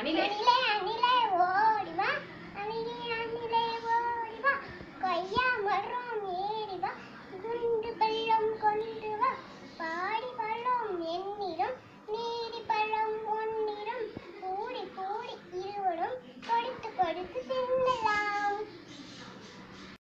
அணிலே. அணிலே ஓடிவா. அணிலே அணிலே ஓடிவா. கொய்யா மரம்